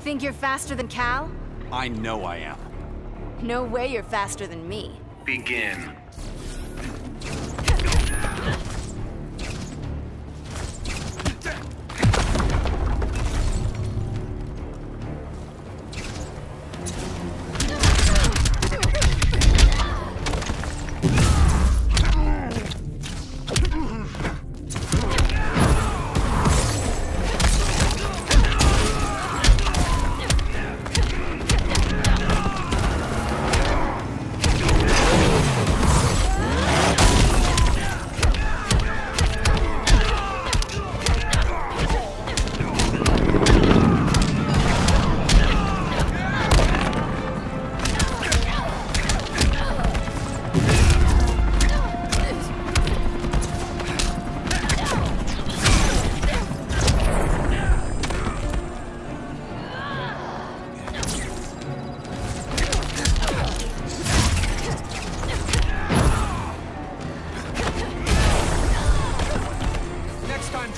Think you're faster than Kal? I know I am. No way you're faster than me. Begin.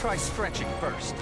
Try stretching first.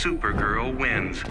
Supergirl wins.